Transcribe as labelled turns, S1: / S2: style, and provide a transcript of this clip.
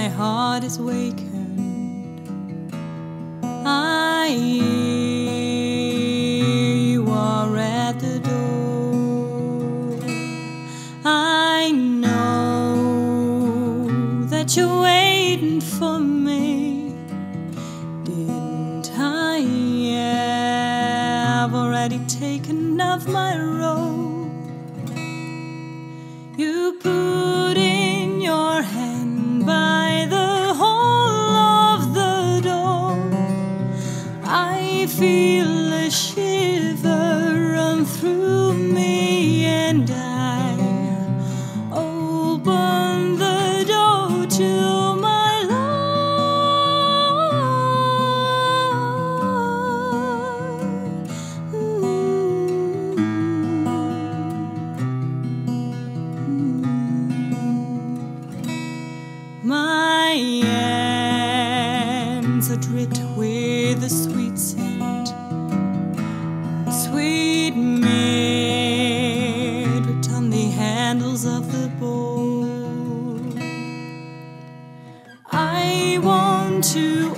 S1: my heart is wakened. I hear you are at the door. I know that you're waiting for me. Didn't I have already taken off my robe? You put I feel a shiver run through me, and I dripped with the sweet scent, sweet mead on the handles of the bowl. I want to